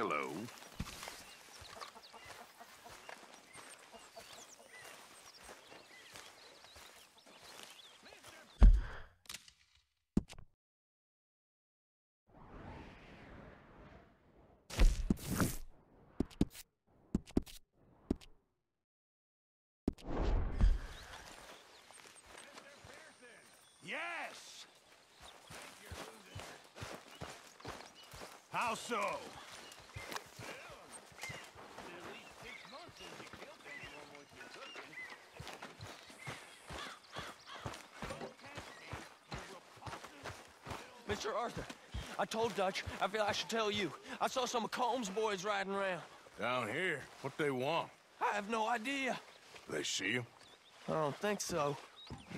Hello. Yes! How so? Mr. Arthur, I told Dutch I feel I should tell you. I saw some of Colm's boys riding around. Down here? What they want? I have no idea. They see you? I don't think so.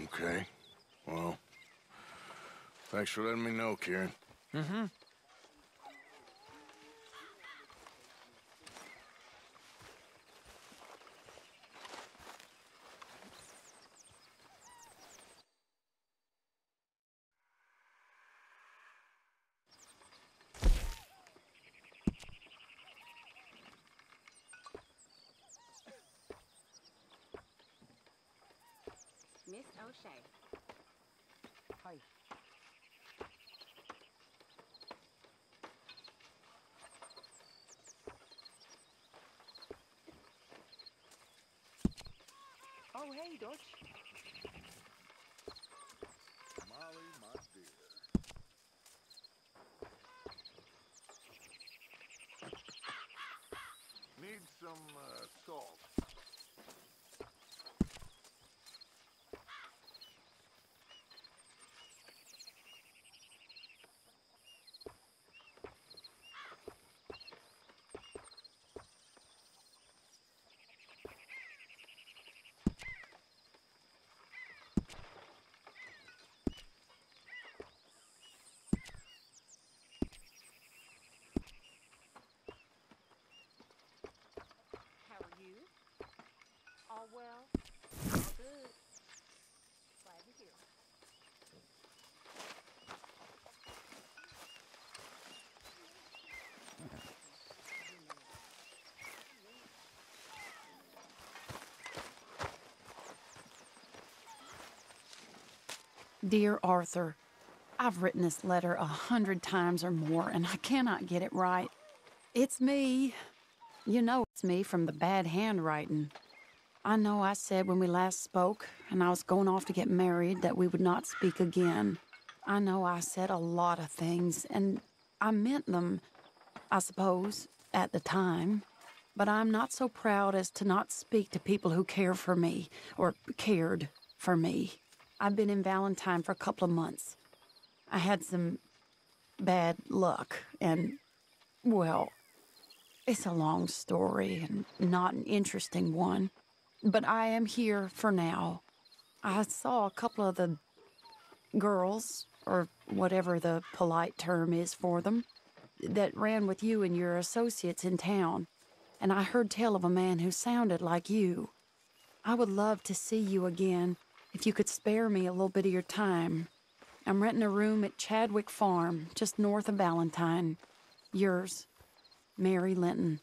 Okay. Well, thanks for letting me know, Kieran. Mm-hmm. Oh, hey, Dutch. Molly, my dear. Need some uh, salt. How are you? All well? All good. Glad to hear. Dear Arthur, I've written this letter a hundred times or more, and I cannot get it right. It's me. You know it's me from the bad handwriting. I know I said when we last spoke, and I was going off to get married, that we would not speak again. I know I said a lot of things, and I meant them, I suppose, at the time. But I'm not so proud as to not speak to people who care for me, or cared for me. I've been in Valentine for a couple of months. I had some bad luck, and, well, it's a long story and not an interesting one. But I am here for now. I saw a couple of the girls, or whatever the polite term is for them, that ran with you and your associates in town, and I heard tell of a man who sounded like you. I would love to see you again if you could spare me a little bit of your time. I'm renting a room at Chadwick Farm, just north of Valentine. Yours, Mary Linton.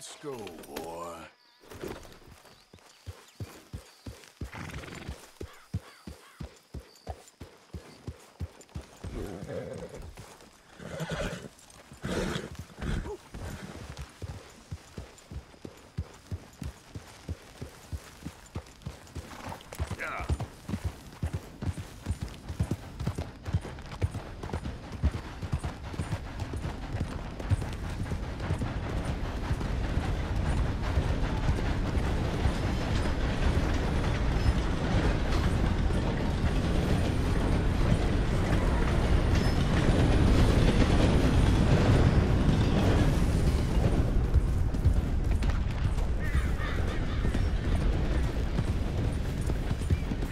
Let's go, boy. Yeah.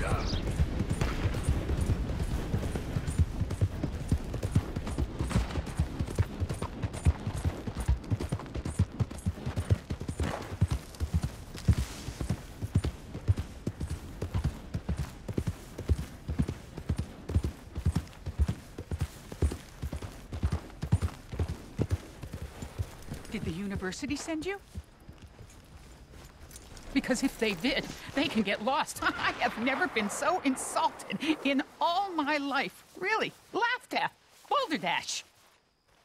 Yeah. Did the university send you? Because if they did, they can get lost. I have never been so insulted in all my life. Really, laughed at. Balderdash.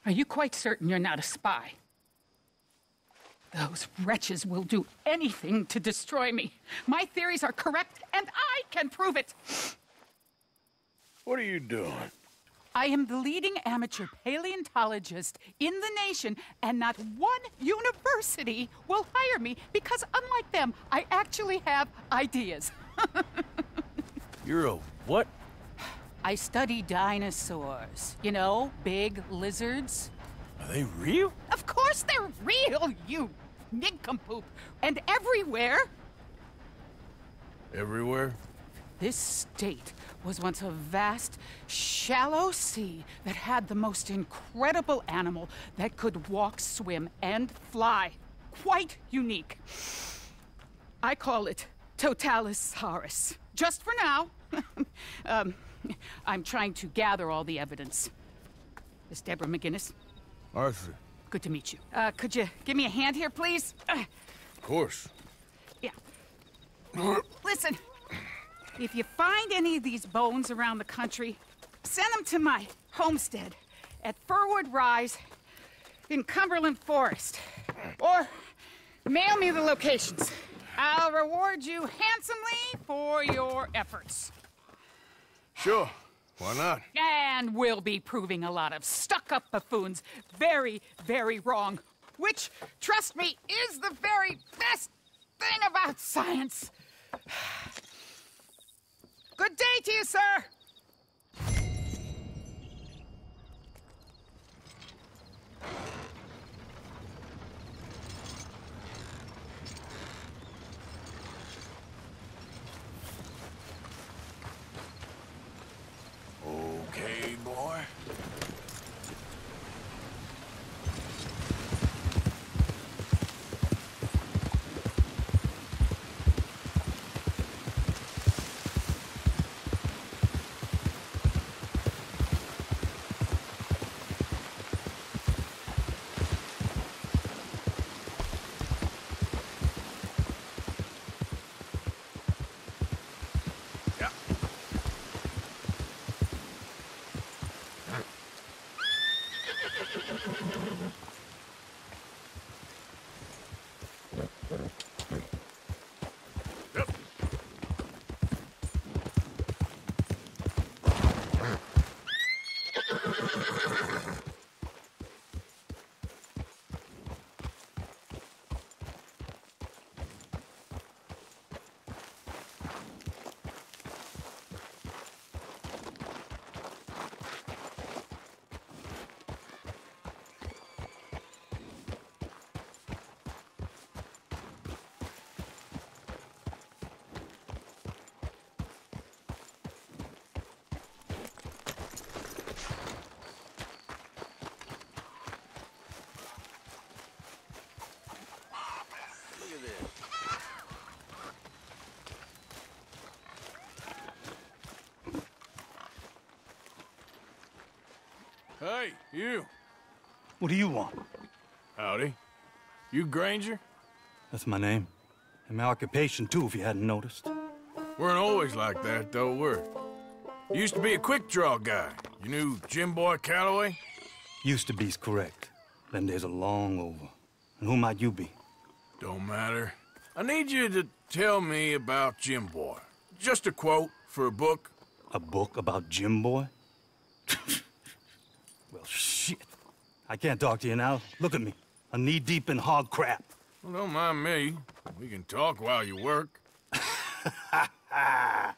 Are you quite certain you're not a spy? Those wretches will do anything to destroy me. My theories are correct, and I can prove it. What are you doing? I am the leading amateur paleontologist in the nation, and not one university will hire me because, unlike them, I actually have ideas. You're a what? I study dinosaurs. You know, big lizards. Are they real? Of course they're real, you nincompoop. And everywhere, Everywhere? This state was once a vast, shallow sea that had the most incredible animal that could walk, swim, and fly. Quite unique. I call it Totalisaurus. Just for now. um, I'm trying to gather all the evidence. Miss Deborah MacGuiness, Arthur. good to meet you. Uh, could you give me a hand here, please? Of course. yeah. If you find any of these bones around the country, send them to my homestead at Firwood Rise in Cumberland Forest. Or mail me the locations. I'll reward you handsomely for your efforts. Sure. Why not? And we'll be proving a lot of stuck up buffoons very, very wrong. Which, trust me, is the very best thing about science. Good day to you, sir. Okay, boy. Yeah. Yep. Look at this. Hey, you. What do you want? Howdy. You Granger? That's my name. And my occupation, too, if you hadn't noticed. We weren't always like that, though, were you? Used to be a quick draw guy. You knew Jim Boy Calloway? Used to be's correct. Then there's a long over. And who might you be? Don't matter. I need you to tell me about Jim Boy. Just a quote for a book. A book about Jim Boy? well, shit. I can't talk to you now. Look at me. I'm knee-deep in hog crap. Well, don't mind me. We can talk while you work. I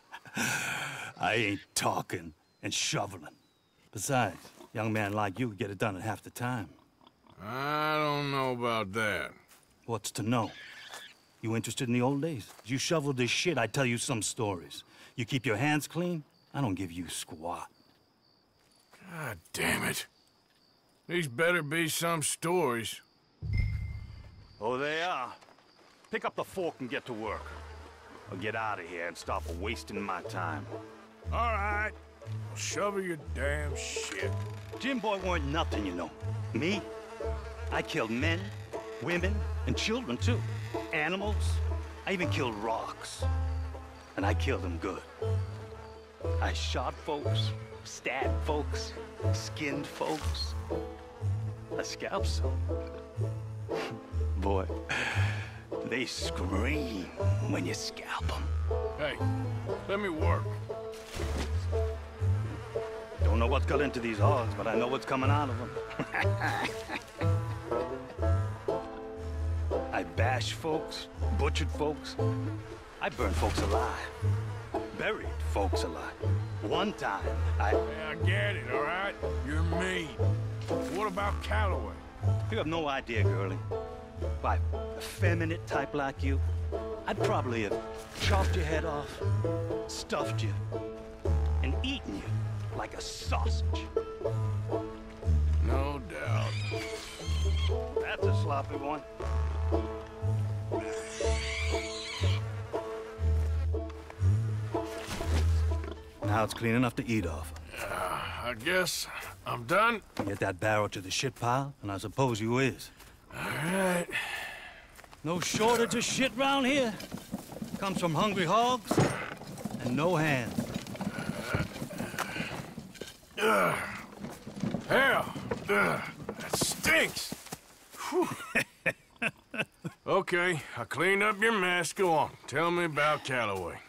ain't talking and shoveling. Besides, young man like you could get it done in half the time. I don't know about that. What's to know? You interested in the old days? You shoveled this shit, I tell you some stories. You keep your hands clean, I don't give you squat. God damn it. These better be some stories. Oh, they are. Pick up the fork and get to work. Or get out of here and stop wasting my time. All right. Well, shovel your damn shit. Jim Boy weren't nothing, you know. Me? I killed men, women, and children, too. Animals. I even killed rocks. And I killed them good. I shot folks, stabbed folks, skinned folks. I scalped some. Boy, they scream when you scalp them. Hey, let me work. Don't know what's got into these hogs, but I know what's coming out of them. I bash folks, butchered folks. I burned folks alive. Buried folks alive. One time, I... Hey, I get it, all right? You're mean. What about Calloway? You have no idea, girlie. Why, a feminine type like you, I'd probably have chopped your head off, stuffed you, and eaten you like a sausage. No doubt. That's a sloppy one. Now it's clean enough to eat off. Uh, I guess I'm done. Get that barrel to the shit pile, and I suppose you is. All right. No shortage of shit round here. Comes from hungry hogs and no hands. Ugh. Hell, ugh, that stinks. Okay, I cleaned up your mess. Go on, tell me about Calloway.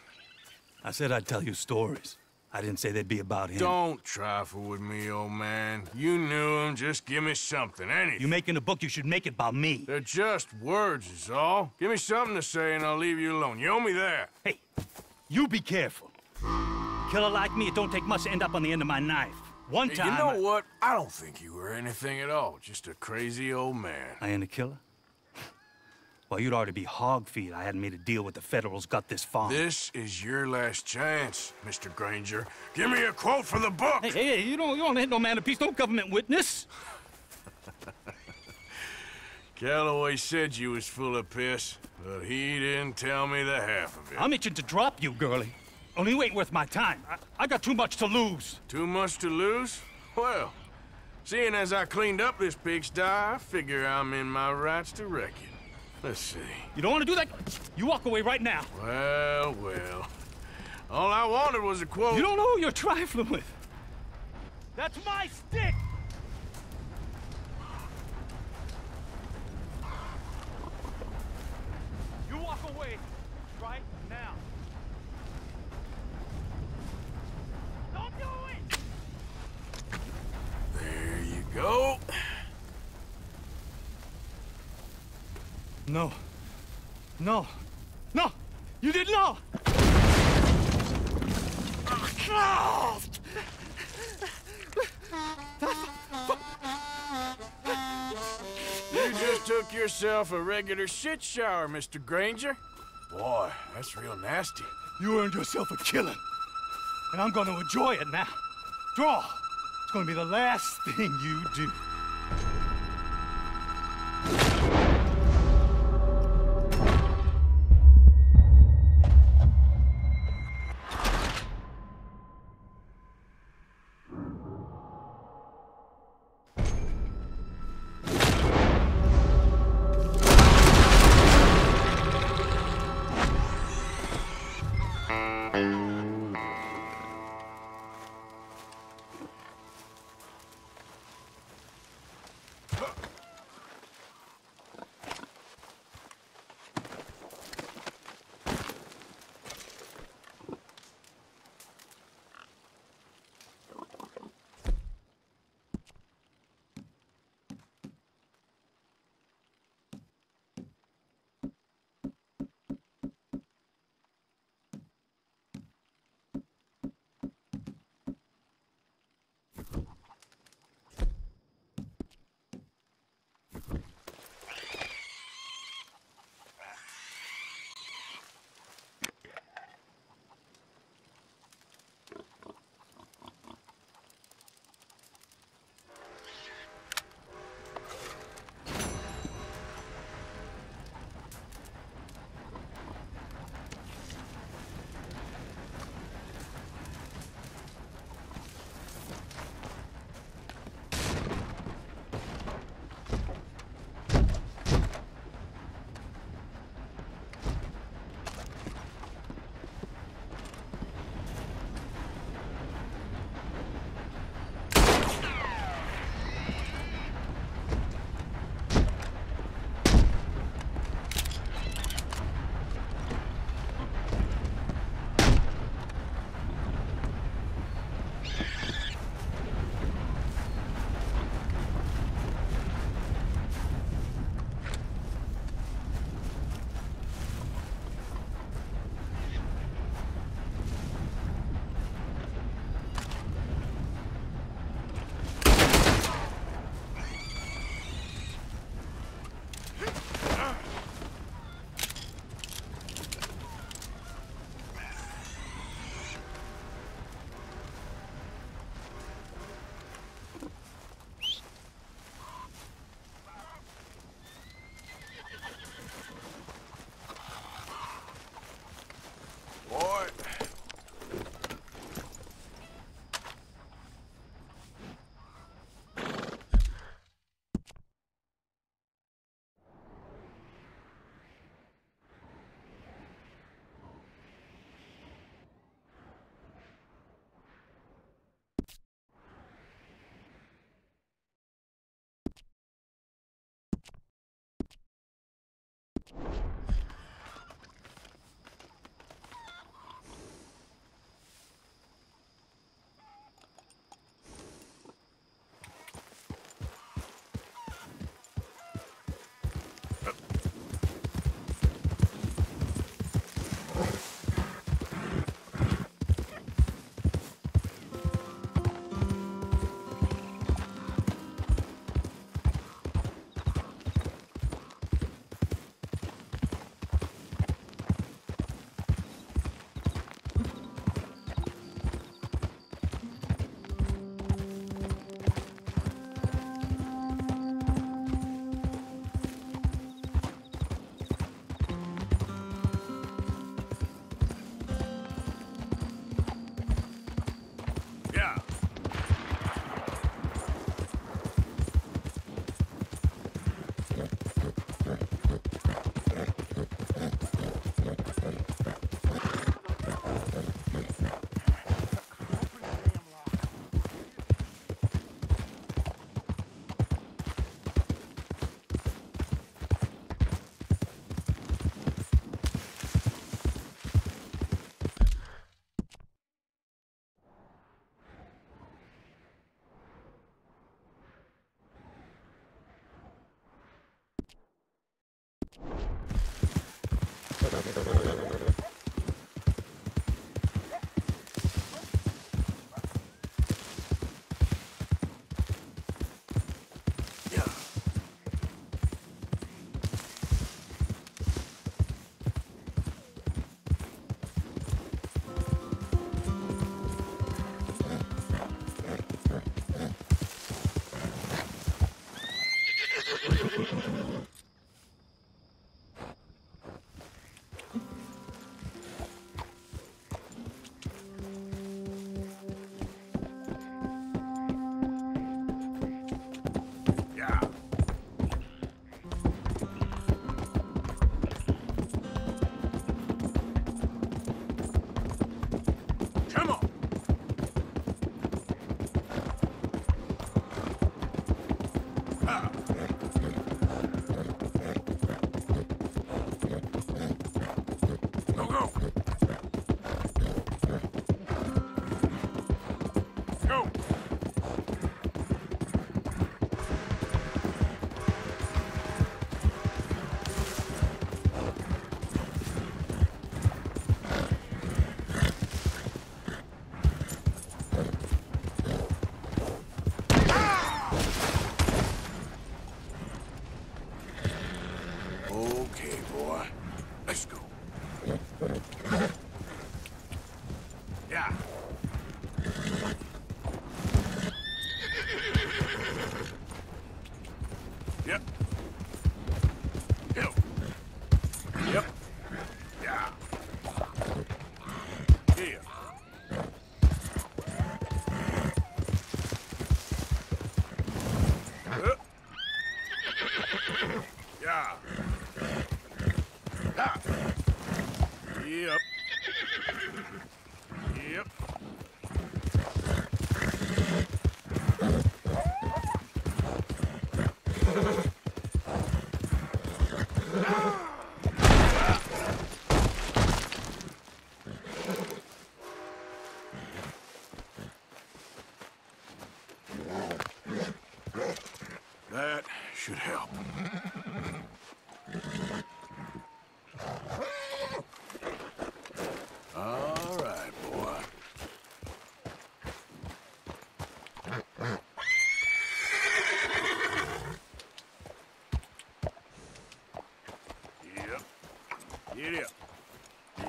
I said I'd tell you stories. I didn't say they'd be about him. Don't trifle with me, old man. You knew him. Just give me something, anything. You're making a book, you should make it about me. They're just words, is all. Give me something to say and I'll leave you alone. You owe me that. Hey, you be careful. Killer like me, it don't take much to end up on the end of my knife. One Hey, time. you know I... what? I don't think you were anything at all. Just a crazy old man. I ain't a killer? Well, you'd already be hog feed. I hadn't made a deal with the Federals, got this far. This is your last chance, Mr. Granger. Give me a quote for the book. Hey, hey, you don't, you don't hit no man of peace, no government witness. Calloway said you was full of piss, but he didn't tell me the half of it. I'm itching to drop you, girlie. Only you ain't worth my time. I, I got too much to lose. Too much to lose? Well, seeing as I cleaned up this pigsty, I figure I'm in my rights to wreck it. Let's see. You don't want to do that? You walk away right now. Well, well. All I wanted was a quote. You don't know who you're trifling with. That's my stick! Yourself a regular shit shower, Mr. Granger. Boy, that's real nasty. You earned yourself a killing. And I'm gonna enjoy it now. Draw! It's gonna be the last thing you do.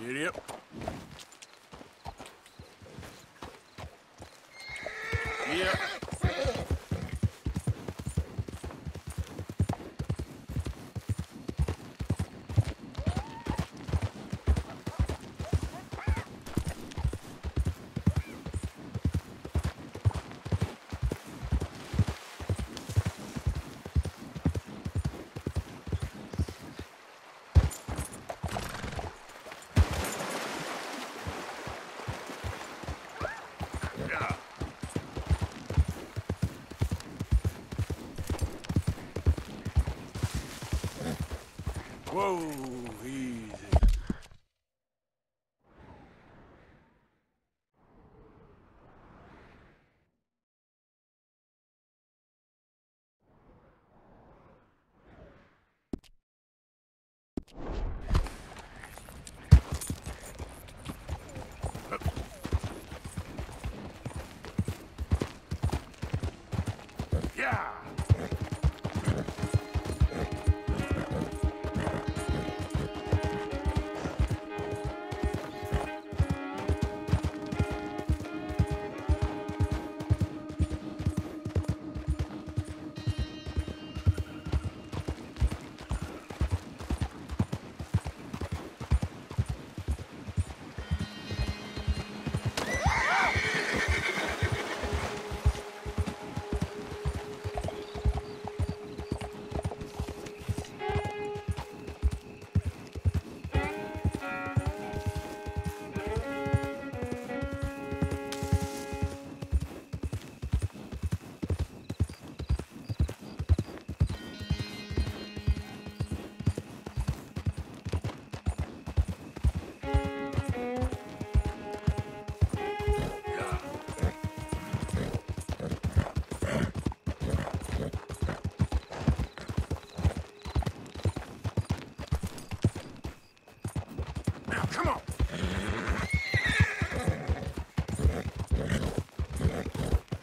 Up. Get up. Yep. Yeah. Whoa,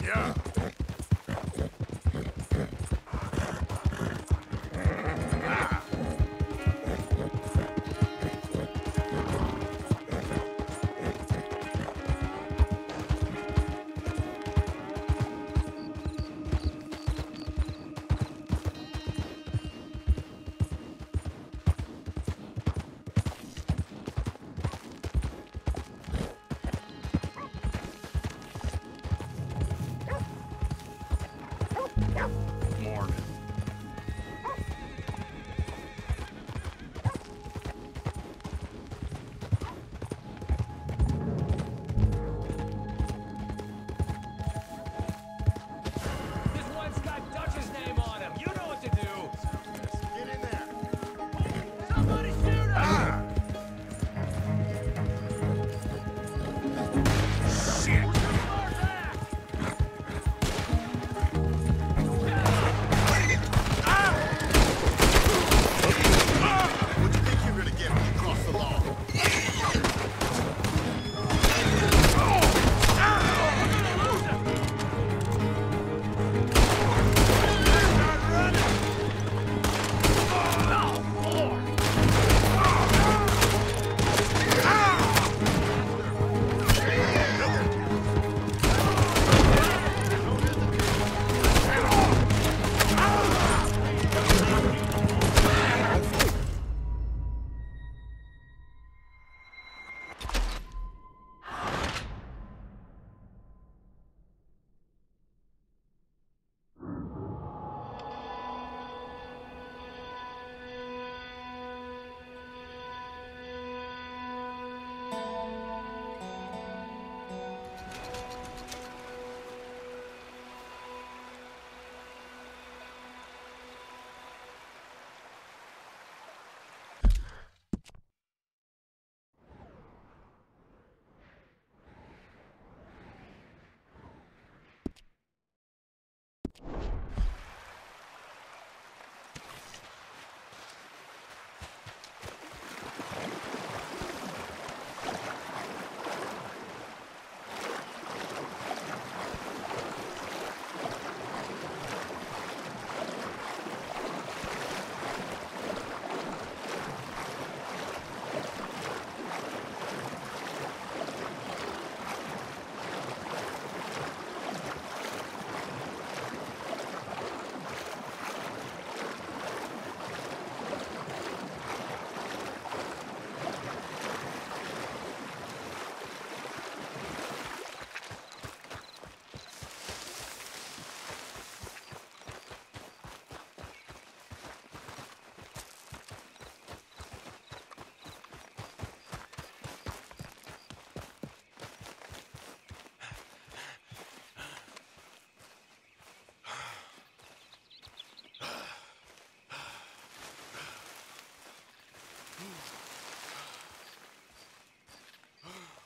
Yeah.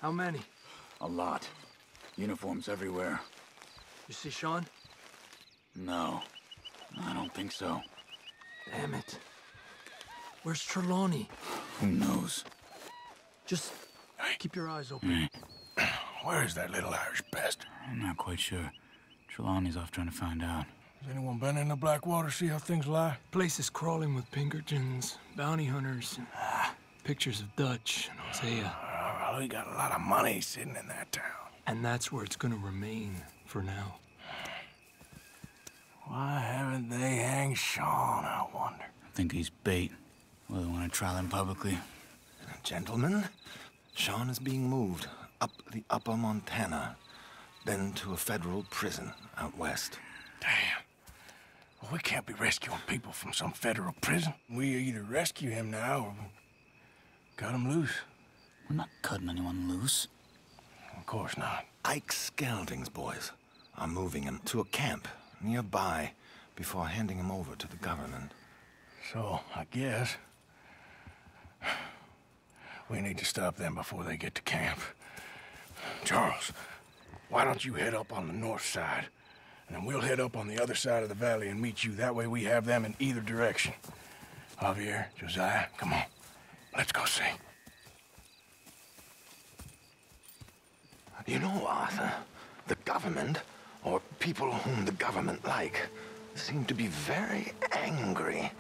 How many? A lot. Uniforms everywhere. You see Sean? No, I don't think so. Damn it. Where's Trelawny? Who knows? Just keep your eyes open. Mm. Where is that little Irish bastard? I'm not quite sure. Trelawny's off trying to find out. Has anyone been in the Blackwater, see how things lie? Place is crawling with Pinkertons, bounty hunters, and ah. pictures of Dutch and Hosea. Oh, well, we got a lot of money sitting in that town. And that's where it's gonna remain for now. Why haven't they hanged Sean, I wonder? I think he's bait. Well, they want to trial him publicly. Gentlemen, Sean is being moved up the upper Montana, then to a federal prison out west. Damn. Well, we can't be rescuing people from some federal prison. We either rescue him now or cut him loose. We're not cutting anyone loose. Of course not. Ike Skelding's boys are moving him to a camp nearby before handing him over to the government. So, I guess... We need to stop them before they get to camp. Charles, why don't you head up on the north side? And then we'll head up on the other side of the valley and meet you. That way we have them in either direction. Javier, Josiah, come on. Let's go see. You know, Arthur, the government, or people whom the government like, seem to be very angry.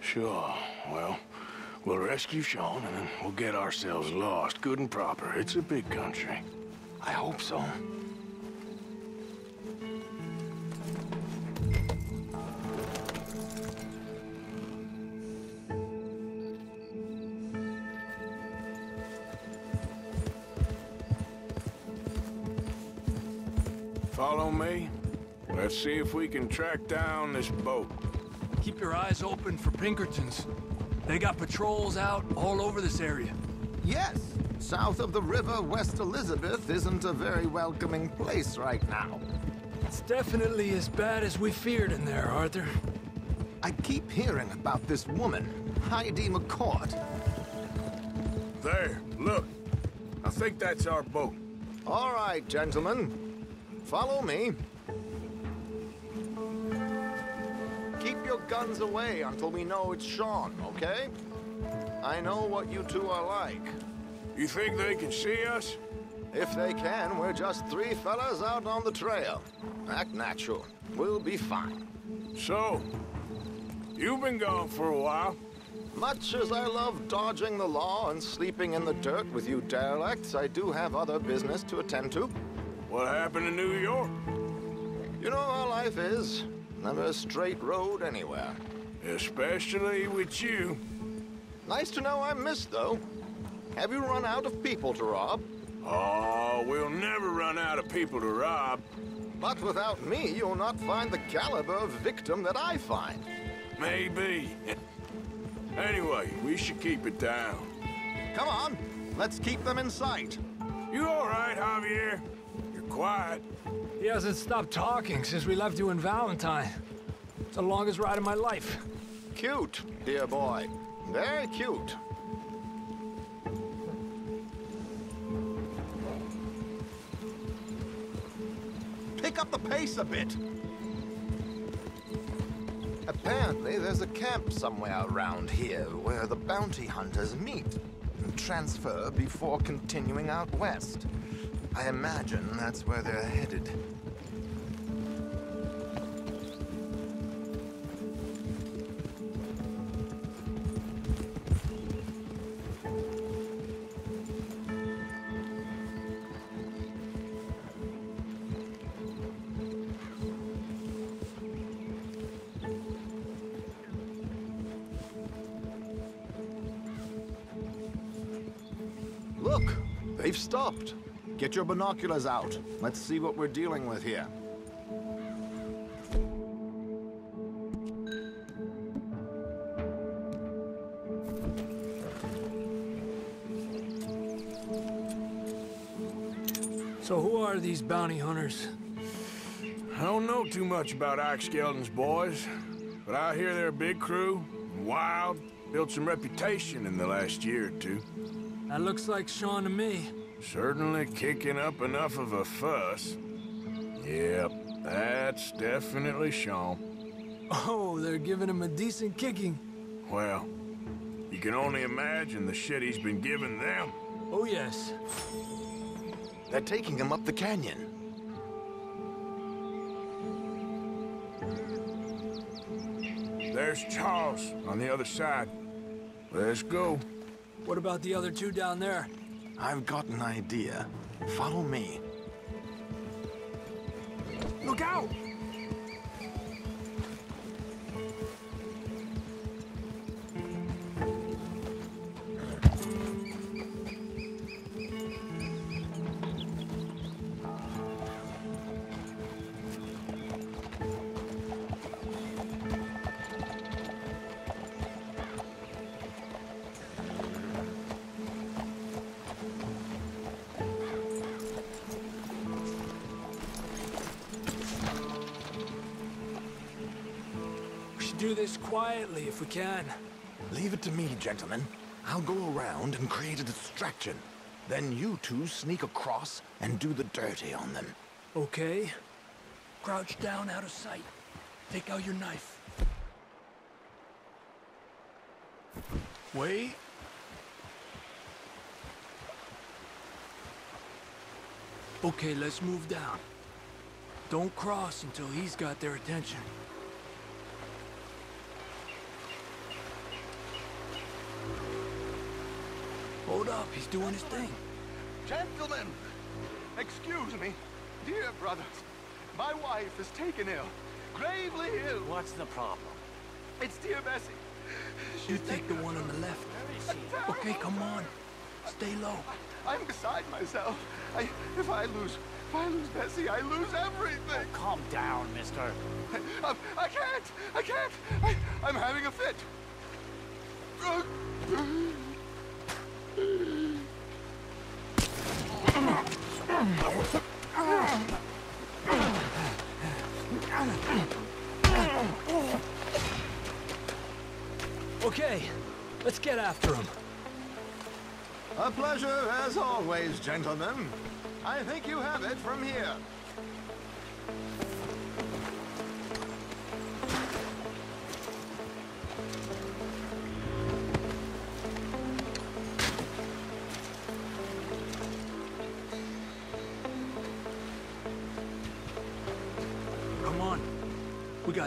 Sure. Well, we'll rescue Sean and then we'll get ourselves lost, good and proper. It's a big country. I hope so. Let's see if we can track down this boat. Keep your eyes open for Pinkertons. They got patrols out all over this area. Yes. South of the river, West Elizabeth isn't a very welcoming place right now. It's definitely as bad as we feared in there, Arthur. I keep hearing about this woman, Heidi McCourt. There, look. I think that's our boat. All right, gentlemen. Follow me. Your guns away until we know it's Sean, okay? I know what you two are like. You think they can see us? If they can, we're just three fellas out on the trail. Act natural. We'll be fine. So, you've been gone for a while. Much as I love dodging the law and sleeping in the dirt with you derelicts, I do have other business to attend to. What happened in New York? You know how life is. Never a straight road anywhere. Especially with you. Nice to know I'm missed, though. Have you run out of people to rob? Oh, we'll never run out of people to rob. But without me, you'll not find the caliber of victim that I find. Maybe. anyway, we should keep it down. Come on, let's keep them in sight. You all right, Javier? Quiet. He hasn't stopped talking since we left you in Valentine. It's the longest ride of my life. Cute, dear boy. Very cute. Pick up the pace a bit. Apparently, there's a camp somewhere around here where the bounty hunters meet and transfer before continuing out west. I imagine that's where they're headed. Get your binoculars out. Let's see what we're dealing with here. So who are these bounty hunters? I don't know too much about Ike Skeldon's boys, but I hear they're a big crew, wild, built some reputation in the last year or two. That looks like Sean to me. Certainly kicking up enough of a fuss. Yep, that's definitely Sean. Oh, they're giving him a decent kicking. Well, you can only imagine the shit he's been giving them. Oh, yes. They're taking him up the canyon. There's Charles on the other side. Let's go. What about the other two down there? I've got an idea. Follow me. Look out! Quietly if we can. Leave it to me, gentlemen. I'll go around and create a distraction. Then you two sneak across and do the dirty on them. Okay. Crouch down out of sight. Take out your knife. Wait. Okay, let's move down. Don't cross until he's got their attention. Hold up, he's doing his thing. Gentlemen, excuse me. Dear brothers, my wife is taken ill. Gravely ill. What's the problem? It's dear Bessie. You take the one on the left. Okay, come on. Stay low. I'm beside myself. I, if I lose, if I lose Bessie, I lose everything. Oh, calm down, mister. I, I can't. I can't. I, I'm having a fit. Uh, uh. Okay, let's get after him. A pleasure as always, gentlemen. I think you have it from here.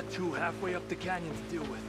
Got two halfway up the canyon to deal with.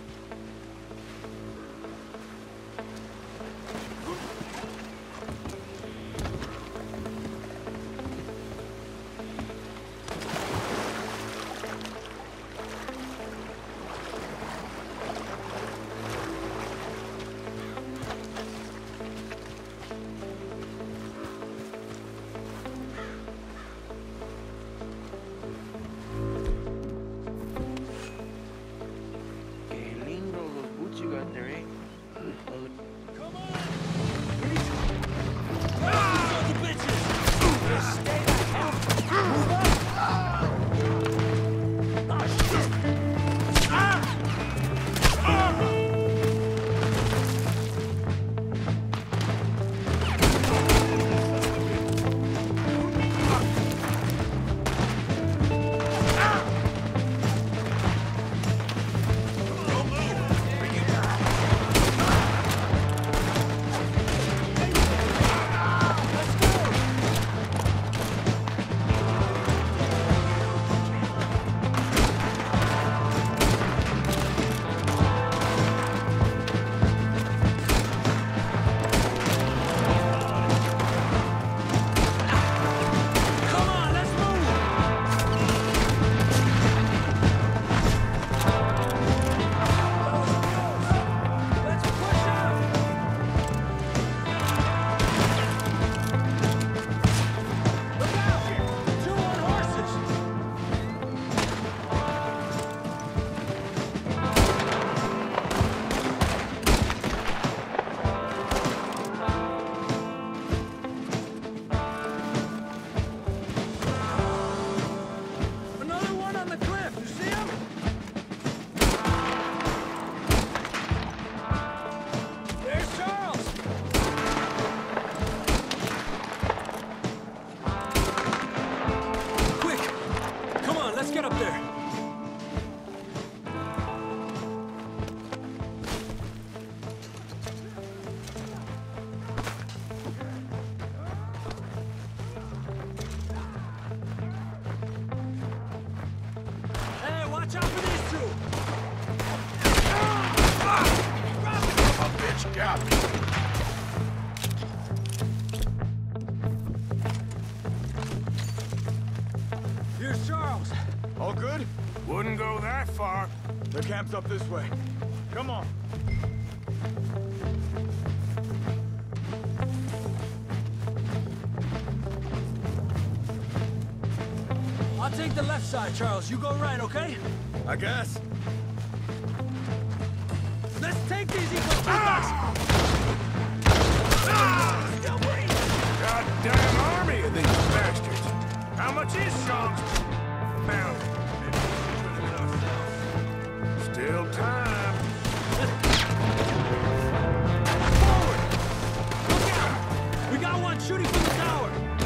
Side, Charles. You go right, okay? I guess. Let's take these equal ah! Goddamn army of these bastards! How much is Sean's bounty? Still time. Forward! Look out! We got one shooting from the tower!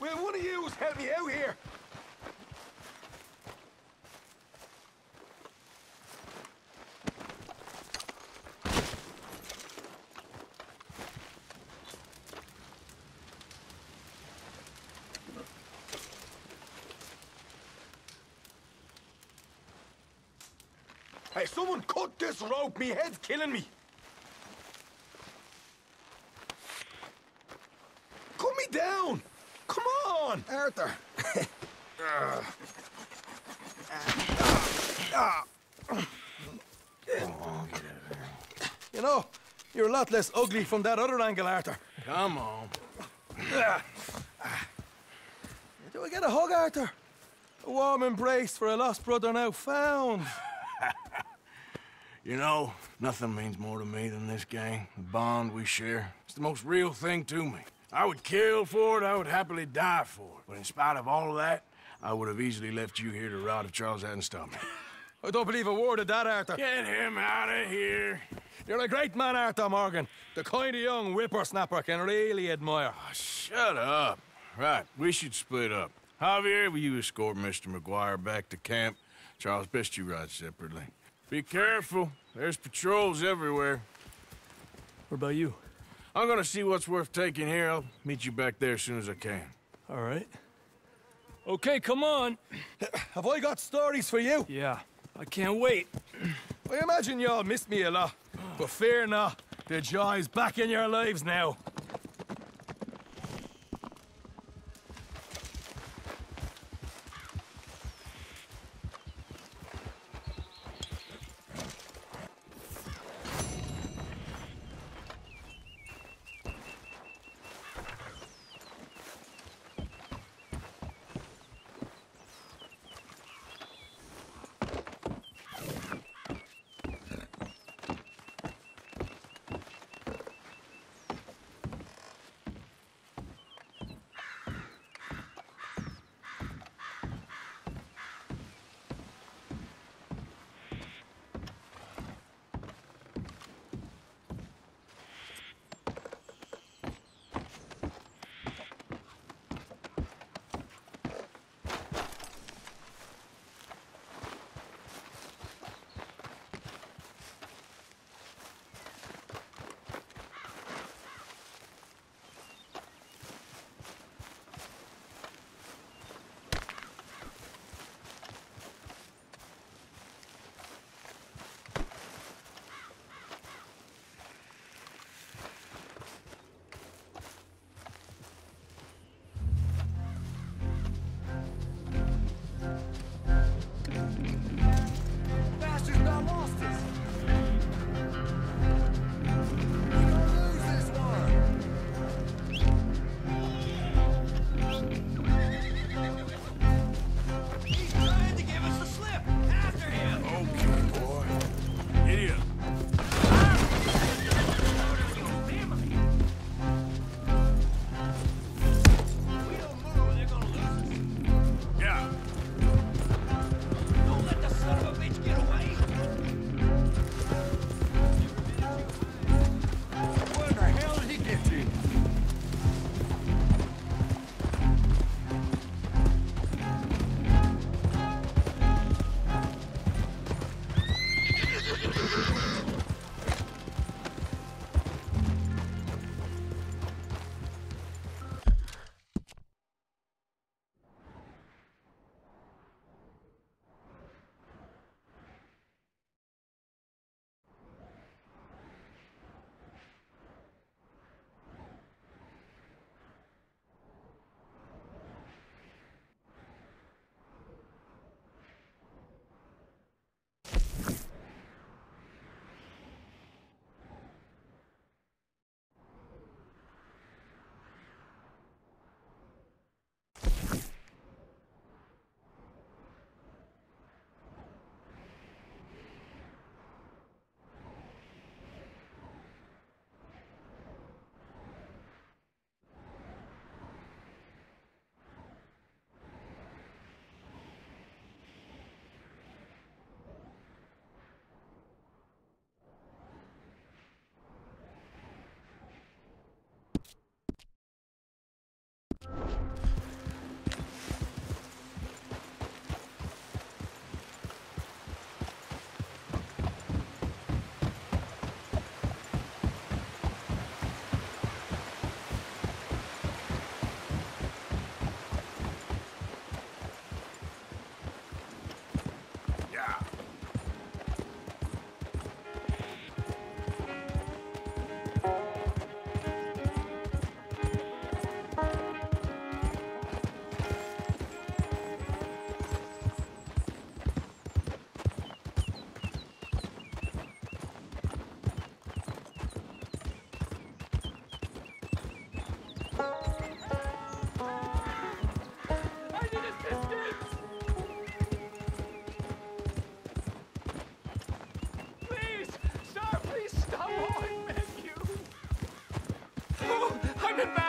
Will one of yous help me out here? Hey, someone cut this rope! Me head's killing me! Cut me down! Come on! Arthur. You know, you're a lot less ugly from that other angle, Arthur. Come on. Do I get a hug, Arthur? A warm embrace for a lost brother now found. You know, nothing means more to me than this gang, the bond we share. It's the most real thing to me. I would kill for it, I would happily die for it. But in spite of all of that, I would have easily left you here to rot if Charles hadn't stopped me. I don't believe a word of that, Arthur. Get him out of here. You're a great man, Arthur Morgan. The kind of young whippersnapper I can really admire. Oh, shut up. Right, we should split up. Javier, will you escort Mr. MacGuire back to camp? Charles, best you ride separately. Be careful. There's patrols everywhere. What about you? I'm gonna see what's worth taking here. I'll meet you back there as soon as I can. All right. Okay, come on. Have I got stories for you? Yeah, I can't wait. I imagine y'all missed me a lot. But fear not, the joy's back in your lives now.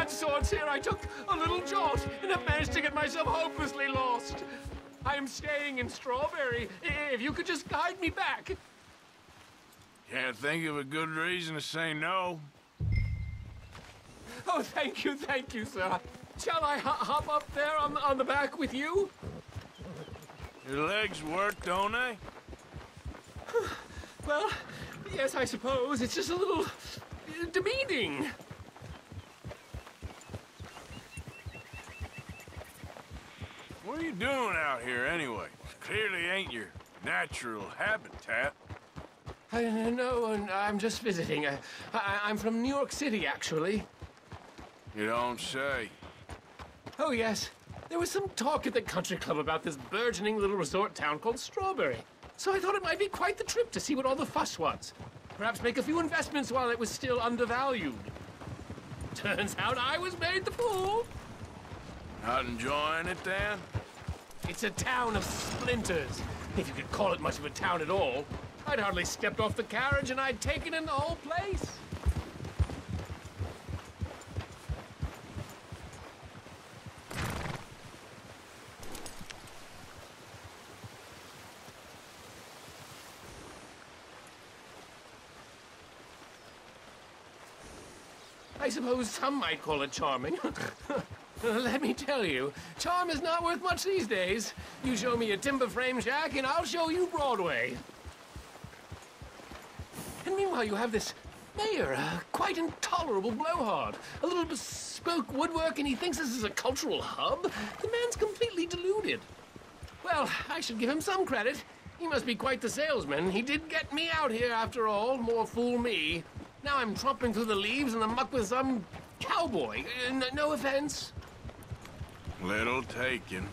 Sorts here. I took a little jaunt and have managed to get myself hopelessly lost. I am staying in Strawberry. If you could just guide me back. Can't think of a good reason to say no. Oh, thank you, thank you, sir. Shall I hop up there on, on the back with you? Your legs work, don't they? Well, yes, I suppose. It's just a little uh, demeaning. Are you doing out here anyway? Clearly ain't your natural habitat. I no, and I'm just visiting. I, I, I'm from New York City, actually. You don't say. Oh, yes. There was some talk at the country club about this burgeoning little resort town called Strawberry. So I thought it might be quite the trip to see what all the fuss was. Perhaps make a few investments while it was still undervalued. Turns out I was made the fool. Not enjoying it, then? It's a town of splinters, if you could call it much of a town at all. I'd hardly stepped off the carriage and I'd taken in the whole place. I suppose some might call it charming. Let me tell you, charm is not worth much these days. You show me a timber frame shack, and I'll show you Broadway. And meanwhile, you have this mayor, a quite intolerable blowhard. A little bespoke woodwork, and he thinks this is a cultural hub? The man's completely deluded. Well, I should give him some credit. He must be quite the salesman. He did get me out here, after all. More fool me. Now I'm tromping through the leaves in the muck with some cowboy. Uh, no offense. Little taken.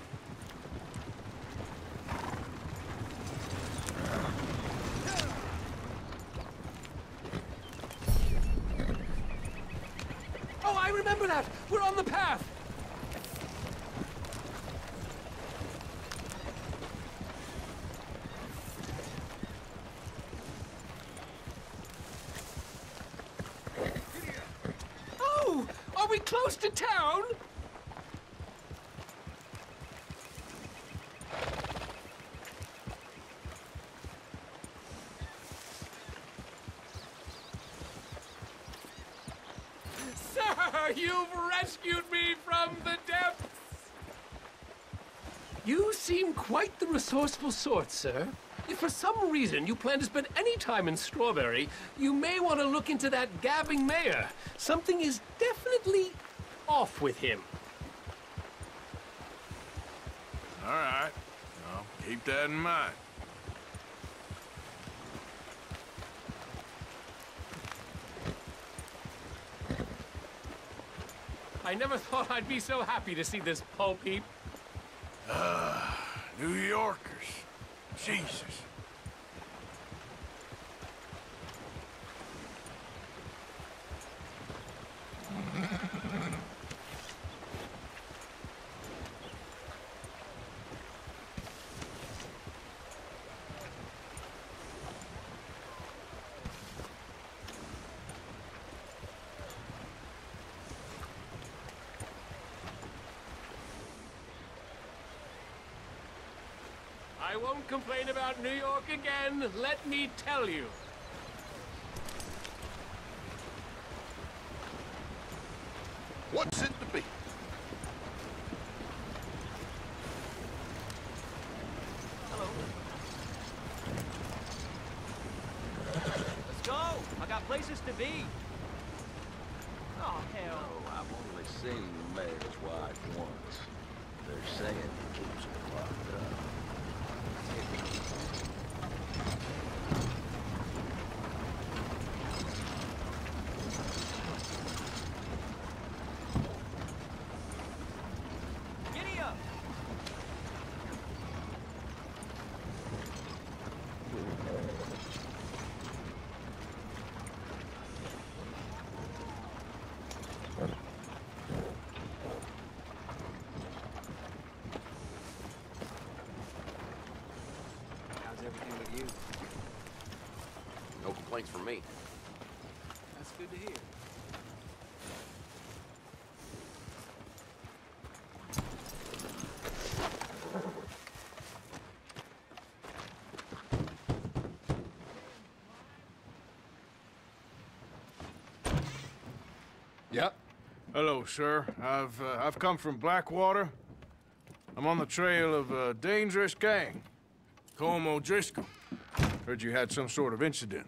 Oh, I remember that. We're on the path. Oh, are we close to town? Sir, you've rescued me from the depths! You seem quite the resourceful sort, sir. If for some reason you plan to spend any time in Strawberry, you may want to look into that gabbing mayor. Something is definitely off with him. All right. I'll keep that in mind. I never thought I'd be so happy to see this pulp heap. Uh, New Yorkers. Jesus. I won't complain about New York again, let me tell you. me. That's good to hear. Yep. Hello, sir. I've uh, I've come from Blackwater. I'm on the trail of a dangerous gang, Colm O'Driscoll. Heard you had some sort of incident.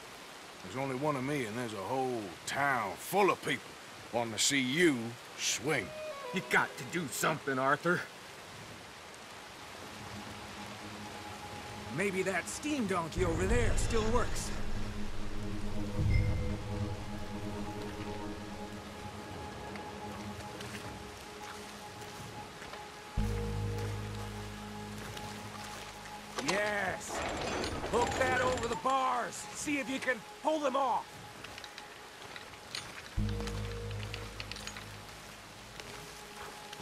There's only one of me, and there's a whole town full of people wanting to see you swing. You got to do something, Arthur. Maybe that steam donkey over there still works. See if you can pull them off.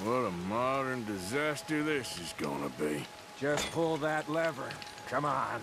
What a modern disaster this is gonna be. Just pull that lever. Come on.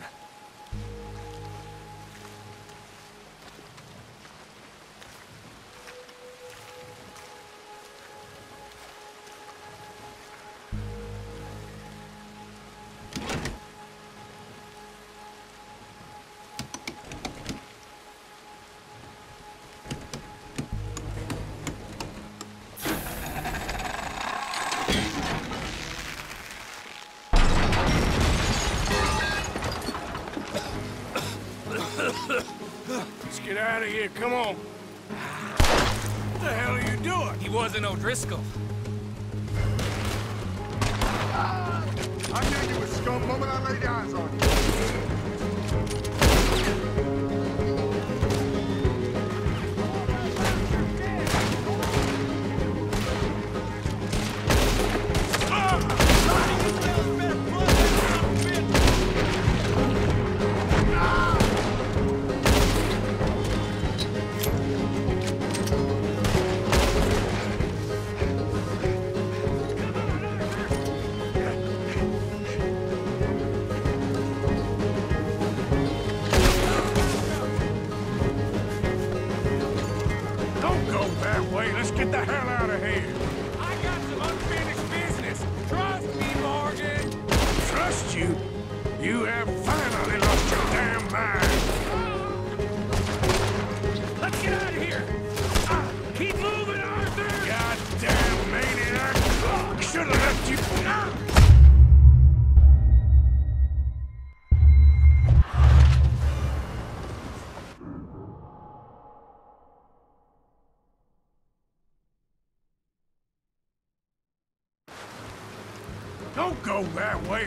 Come on. What the hell are you doing? He wasn't O'Driscoll.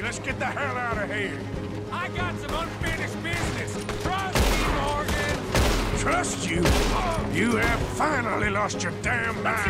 Let's get the hell out of here. I got some unfinished business. Trust me, Morgan. Trust you? Oh. You have finally lost your damn Let's get out mind.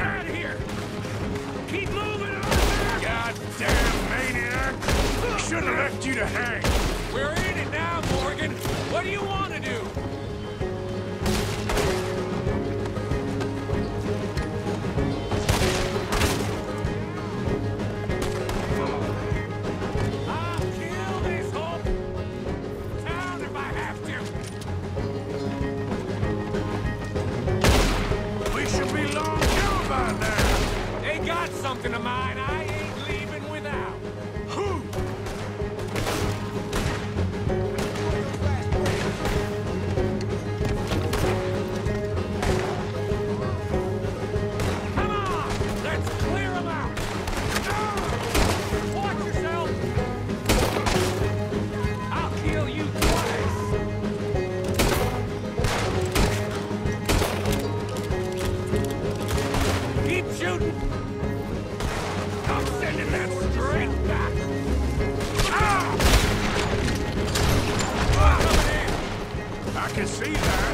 Can see that.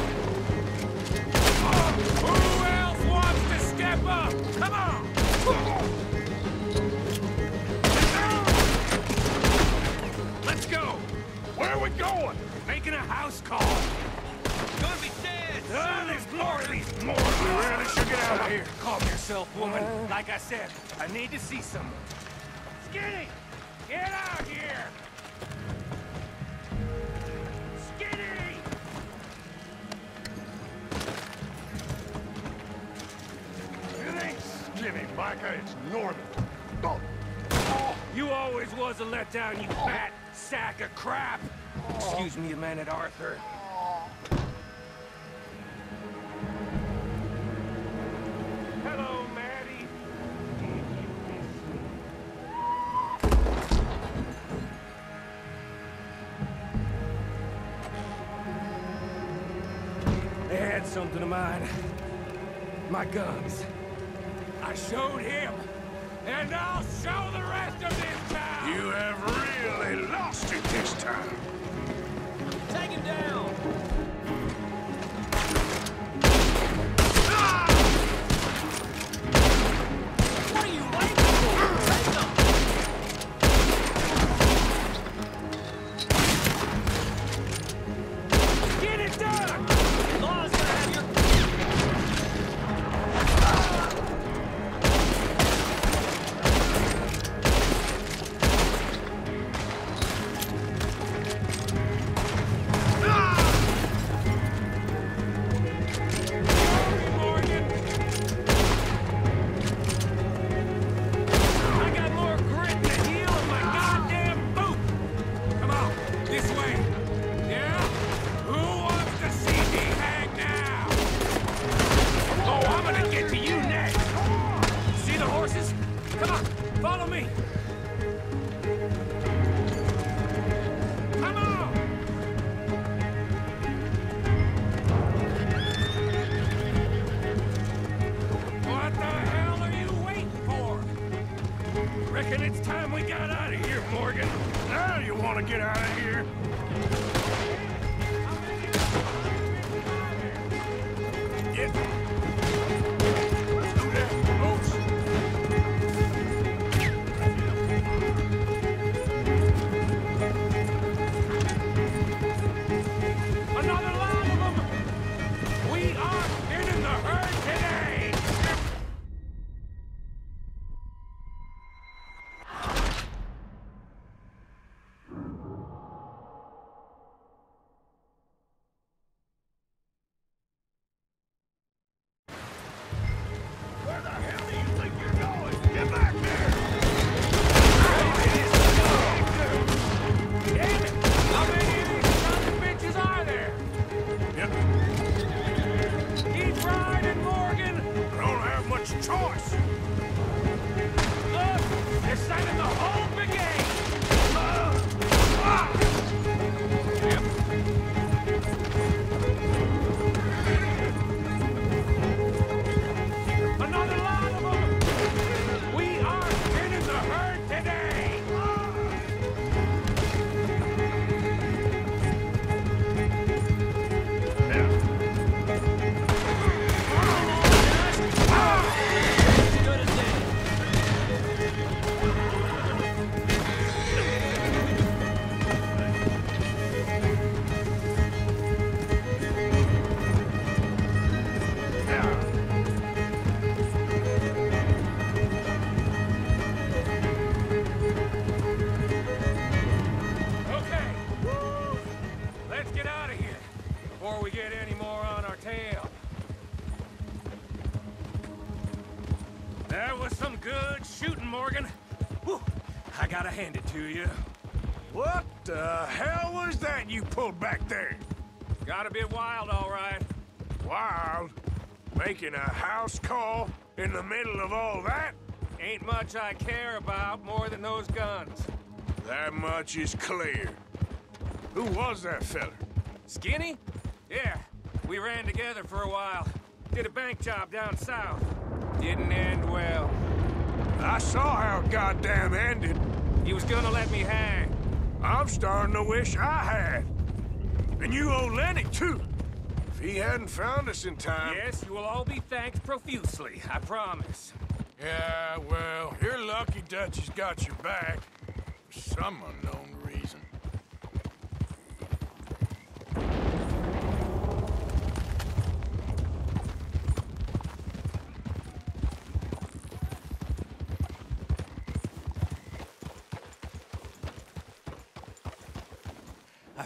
Who else wants to step up? Come on! Let's go! Where are we going? Making a house call. Gonna be dead! Ah, there's more of these morons! We really should get out of here. Calm yourself, woman. Like I said, I need to see someone. Skinny! Get out here! Micah. It's Norman. Oh. You always was a letdown, you fat sack of crap! Excuse me a minute, Arthur. Hello, Maddie. They had something of mine. My guns. I showed him, and I'll show the rest of this town! You have really lost it this time. Take him down! Hand it to you. What the hell was that you pulled back there? Got a bit wild, all right. Wild? Making a house call in the middle of all that? Ain't much I care about more than those guns. That much is clear. Who was that feller? Skinny? Yeah, we ran together for a while. Did a bank job down south. Didn't end well. I saw how it goddamn ended. He was gonna let me hang. I'm starting to wish I had. And you owe Lenny, too. If he hadn't found us in time... Yes, you will all be thanked profusely, I promise. Yeah, well, you're lucky Dutch has got your back. For some unknown reason. I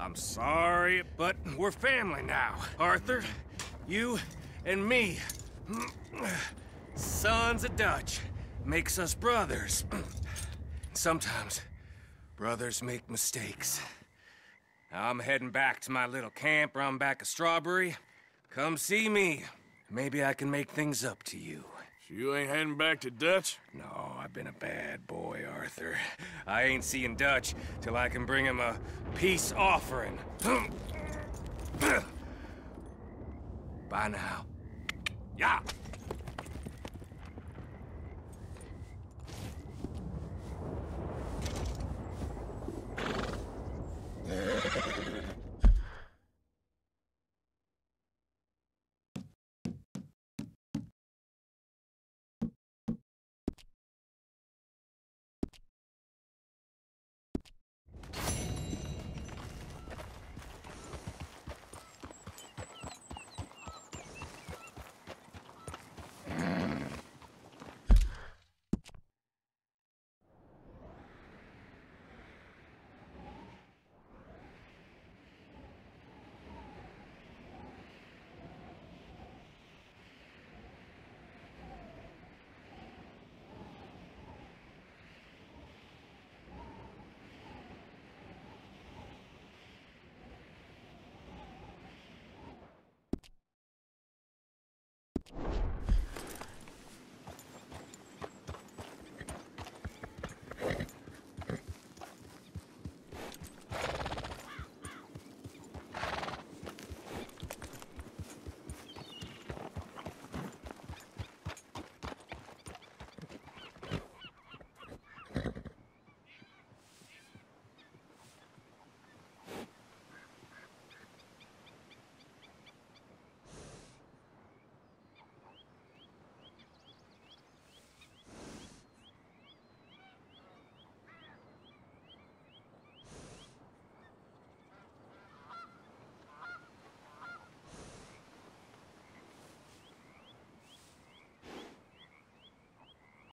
I'm sorry, but we're family now. Arthur, you and me. Sons of Dutch makes us brothers. Sometimes brothers make mistakes. I'm heading back to my little camp around back of Strawberry. Come see me. Maybe I can make things up to you. So you ain't heading back to Dutch? No, I've been a bad boy, Arthur. I ain't seeing Dutch till I can bring him a peace offering. Bye now. Yeah.